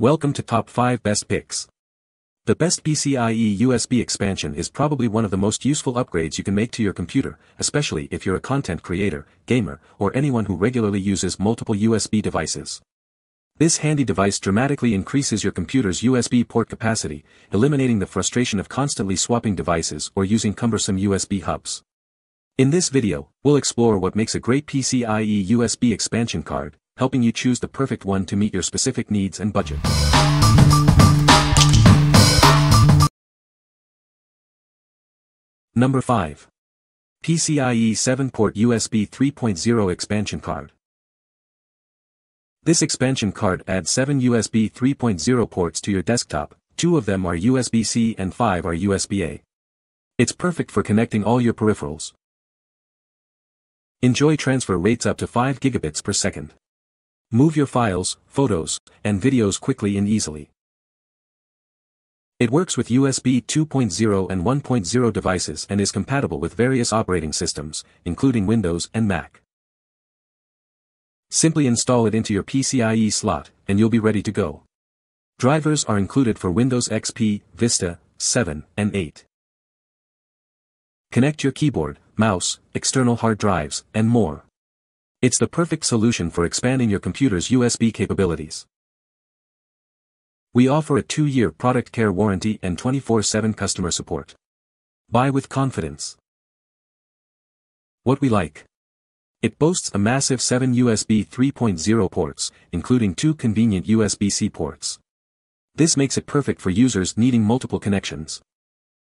Welcome to Top 5 Best Picks. The best PCIe USB expansion is probably one of the most useful upgrades you can make to your computer, especially if you're a content creator, gamer, or anyone who regularly uses multiple USB devices. This handy device dramatically increases your computer's USB port capacity, eliminating the frustration of constantly swapping devices or using cumbersome USB hubs. In this video, we'll explore what makes a great PCIe USB expansion card, helping you choose the perfect one to meet your specific needs and budget. Number 5. PCIe 7-port USB 3.0 expansion card. This expansion card adds 7 USB 3.0 ports to your desktop, 2 of them are USB-C and 5 are USB-A. It's perfect for connecting all your peripherals. Enjoy transfer rates up to 5 gigabits per second. Move your files, photos, and videos quickly and easily. It works with USB 2.0 and 1.0 devices and is compatible with various operating systems, including Windows and Mac. Simply install it into your PCIe slot, and you'll be ready to go. Drivers are included for Windows XP, Vista, 7, and 8. Connect your keyboard, mouse, external hard drives, and more. It's the perfect solution for expanding your computer's USB capabilities. We offer a 2-year product care warranty and 24-7 customer support. Buy with confidence. What we like. It boasts a massive 7 USB 3.0 ports, including two convenient USB-C ports. This makes it perfect for users needing multiple connections.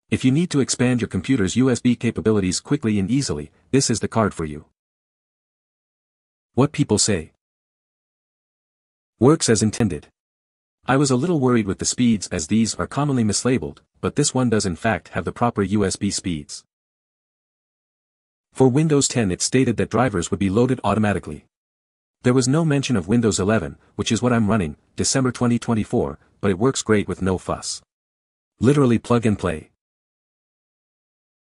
If you need to expand your computer's USB capabilities quickly and easily, this is the card for you. What people say. Works as intended. I was a little worried with the speeds as these are commonly mislabeled, but this one does in fact have the proper USB speeds. For Windows 10 it stated that drivers would be loaded automatically. There was no mention of Windows 11, which is what I'm running, December 2024, but it works great with no fuss. Literally plug and play.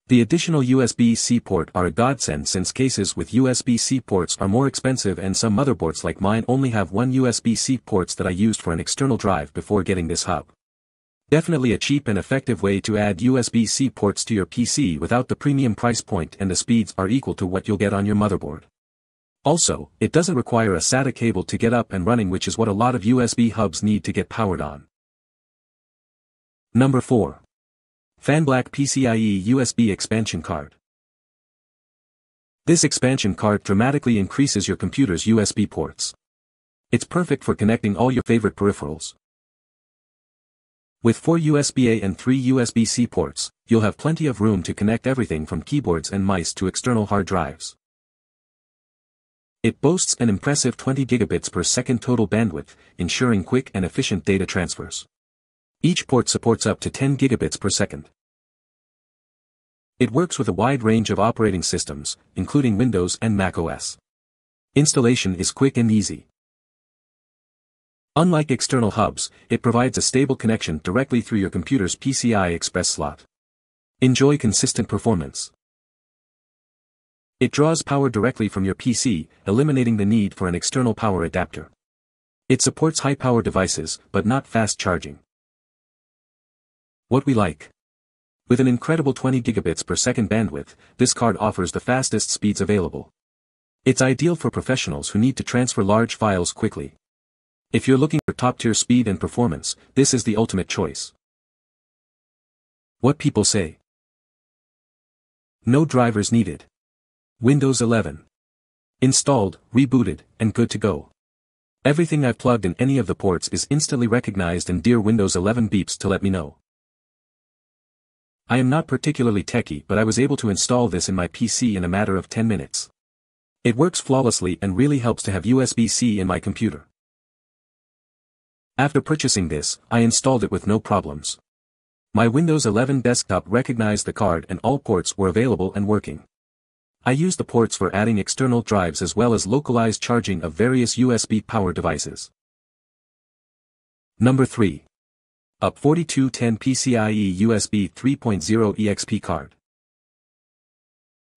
The additional USB-C port are a godsend since cases with USB-C ports are more expensive and some motherboards like mine only have one USB-C ports that I used for an external drive before getting this hub. Definitely a cheap and effective way to add USB-C ports to your PC without the premium price point and the speeds are equal to what you'll get on your motherboard. Also, it doesn't require a SATA cable to get up and running which is what a lot of USB hubs need to get powered on. Number 4. FanBlack PCIe USB expansion card. This expansion card dramatically increases your computer's USB ports. It's perfect for connecting all your favorite peripherals. With 4 USB-A and 3 USB-C ports, you'll have plenty of room to connect everything from keyboards and mice to external hard drives. It boasts an impressive 20 gigabits per second total bandwidth, ensuring quick and efficient data transfers. Each port supports up to 10 gigabits per second. It works with a wide range of operating systems, including Windows and Mac OS. Installation is quick and easy. Unlike external hubs, it provides a stable connection directly through your computer's PCI Express slot. Enjoy consistent performance. It draws power directly from your PC, eliminating the need for an external power adapter. It supports high-power devices, but not fast charging. What we like. With an incredible 20 gigabits per second bandwidth, this card offers the fastest speeds available. It's ideal for professionals who need to transfer large files quickly. If you're looking for top-tier speed and performance, this is the ultimate choice. What people say. No drivers needed. Windows 11. Installed, rebooted, and good to go. Everything I've plugged in any of the ports is instantly recognized and dear Windows 11 beeps to let me know. I am not particularly techy but I was able to install this in my PC in a matter of 10 minutes. It works flawlessly and really helps to have USB-C in my computer. After purchasing this, I installed it with no problems. My Windows 11 desktop recognized the card and all ports were available and working. I used the ports for adding external drives as well as localized charging of various USB power devices. Number 3. UP 4210 PCIe USB 3.0 EXP card.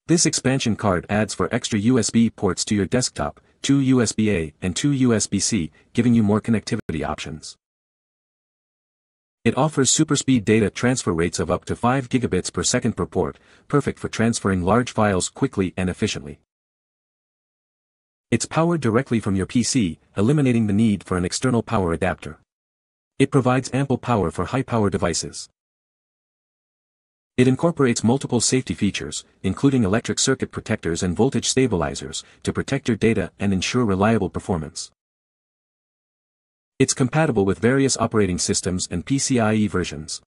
This expansion card adds for extra USB ports to your desktop, two USB-A and two USB-C, giving you more connectivity options. It offers super-speed data transfer rates of up to 5 gigabits per second per port, perfect for transferring large files quickly and efficiently. It's powered directly from your PC, eliminating the need for an external power adapter. It provides ample power for high-power devices. It incorporates multiple safety features, including electric circuit protectors and voltage stabilizers, to protect your data and ensure reliable performance. It's compatible with various operating systems and PCIe versions.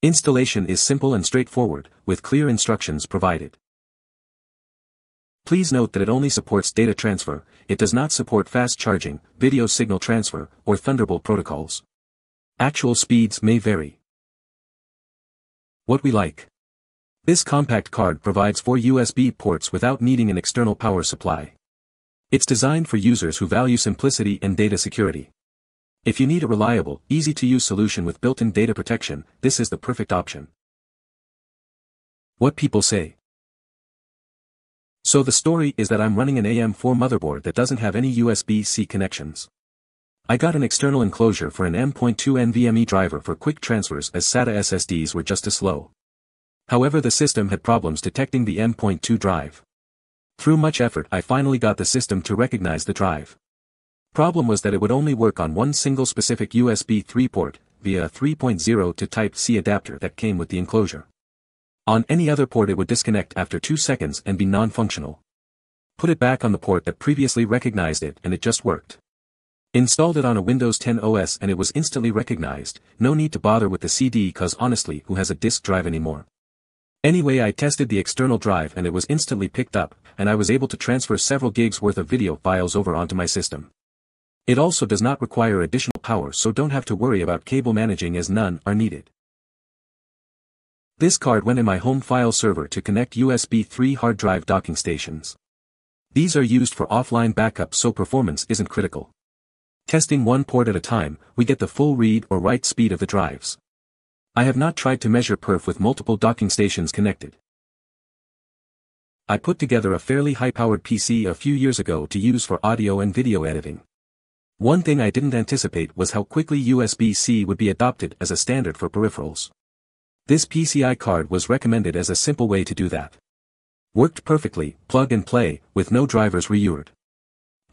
Installation is simple and straightforward, with clear instructions provided. Please note that it only supports data transfer, it does not support fast charging, video signal transfer, or Thunderbolt protocols. Actual speeds may vary. What we like. This compact card provides four USB ports without needing an external power supply. It's designed for users who value simplicity and data security. If you need a reliable, easy-to-use solution with built-in data protection, this is the perfect option. What people say. So the story is that I'm running an AM4 motherboard that doesn't have any USB-C connections. I got an external enclosure for an M.2 NVMe driver for quick transfers as SATA SSDs were just as slow. However the system had problems detecting the M.2 drive. Through much effort I finally got the system to recognize the drive. Problem was that it would only work on one single specific USB 3 port, via a 3.0 to Type-C adapter that came with the enclosure. On any other port it would disconnect after 2 seconds and be non-functional. Put it back on the port that previously recognized it and it just worked. Installed it on a Windows 10 OS and it was instantly recognized, no need to bother with the CD cause honestly who has a disk drive anymore. Anyway I tested the external drive and it was instantly picked up, and I was able to transfer several gigs worth of video files over onto my system. It also does not require additional power so don't have to worry about cable managing as none are needed. This card went in my home file server to connect USB 3 hard drive docking stations. These are used for offline backup so performance isn't critical. Testing one port at a time, we get the full read or write speed of the drives. I have not tried to measure perf with multiple docking stations connected. I put together a fairly high-powered PC a few years ago to use for audio and video editing. One thing I didn't anticipate was how quickly USB-C would be adopted as a standard for peripherals. This PCI card was recommended as a simple way to do that. Worked perfectly, plug and play, with no drivers reused.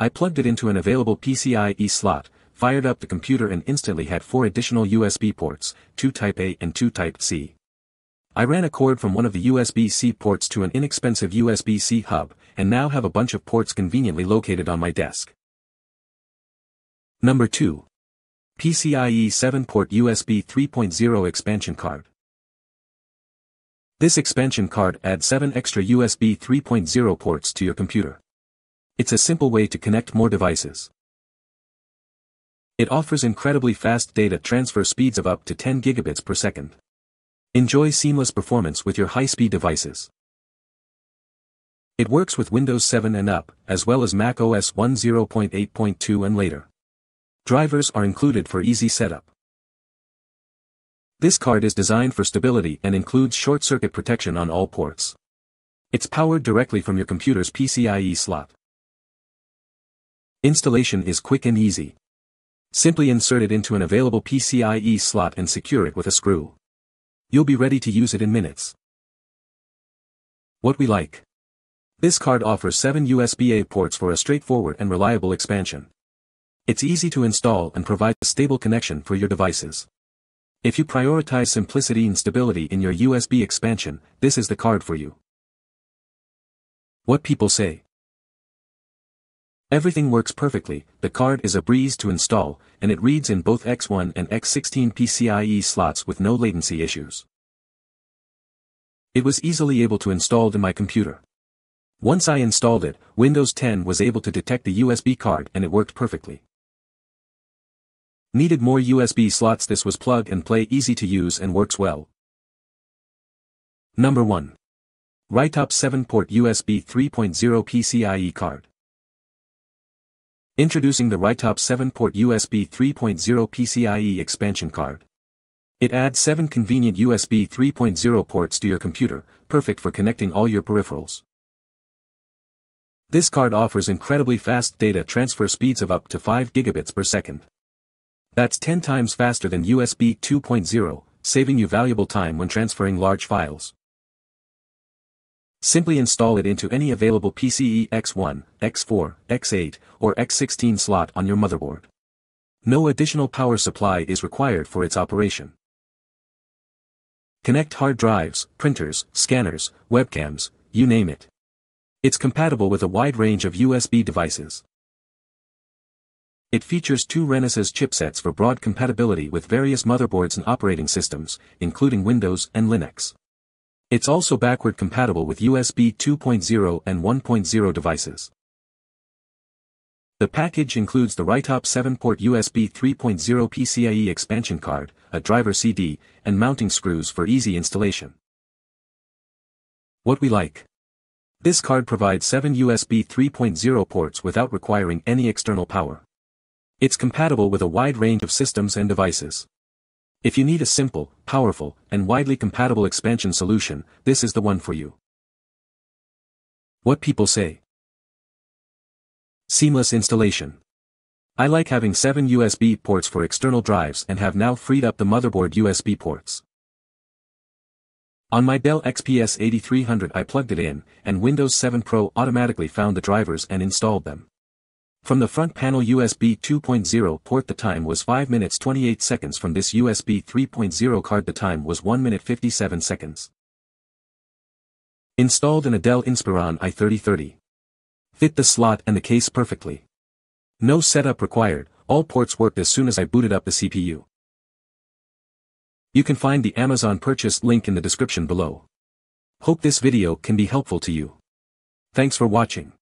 I plugged it into an available PCIe slot, fired up the computer and instantly had four additional USB ports, two Type-A and two Type-C. I ran a cord from one of the USB-C ports to an inexpensive USB-C hub, and now have a bunch of ports conveniently located on my desk. Number 2. PCIe 7-port USB 3.0 expansion card. This expansion card adds 7 extra USB 3.0 ports to your computer. It's a simple way to connect more devices. It offers incredibly fast data transfer speeds of up to 10 gigabits per second. Enjoy seamless performance with your high-speed devices. It works with Windows 7 and up, as well as Mac OS 10.8.2 and later. Drivers are included for easy setup. This card is designed for stability and includes short-circuit protection on all ports. It's powered directly from your computer's PCIe slot. Installation is quick and easy. Simply insert it into an available PCIe slot and secure it with a screw. You'll be ready to use it in minutes. What we like. This card offers 7 USB-A ports for a straightforward and reliable expansion. It's easy to install and provides a stable connection for your devices. If you prioritize simplicity and stability in your USB expansion, this is the card for you. What people say. Everything works perfectly, the card is a breeze to install, and it reads in both X1 and X16 PCIe slots with no latency issues. It was easily able to install in my computer. Once I installed it, Windows 10 was able to detect the USB card and it worked perfectly. Needed more USB slots this was plug and play easy to use and works well. Number 1. RIITOP 7-port USB 3.0 PCIe card. Introducing the RIITOP 7-port USB 3.0 PCIe expansion card. It adds 7 convenient USB 3.0 ports to your computer, perfect for connecting all your peripherals. This card offers incredibly fast data transfer speeds of up to 5 gigabits per second. That's 10 times faster than USB 2.0, saving you valuable time when transferring large files. Simply install it into any available PCIe X1, X4, X8, or X16 slot on your motherboard. No additional power supply is required for its operation. Connect hard drives, printers, scanners, webcams, you name it. It's compatible with a wide range of USB devices. It features two Renesas chipsets for broad compatibility with various motherboards and operating systems, including Windows and Linux. It's also backward compatible with USB 2.0 and 1.0 devices. The package includes the RIITOP 7-port USB 3.0 PCIe expansion card, a driver CD, and mounting screws for easy installation. What we like. This card provides 7 USB 3.0 ports without requiring any external power. It's compatible with a wide range of systems and devices. If you need a simple, powerful, and widely compatible expansion solution, this is the one for you. What people say. Seamless installation. I like having 7 USB ports for external drives and have now freed up the motherboard USB ports. On my Dell XPS 8300 I plugged it in, and Windows 7 Pro automatically found the drivers and installed them. From the front panel USB 2.0 port the time was 5 minutes 28 seconds from this USB 3.0 card the time was 1 minute 57 seconds. Installed in a Dell Inspiron i3030. Fit the slot and the case perfectly. No setup required, all ports worked as soon as I booted up the CPU. You can find the Amazon purchase link in the description below. Hope this video can be helpful to you. Thanks for watching.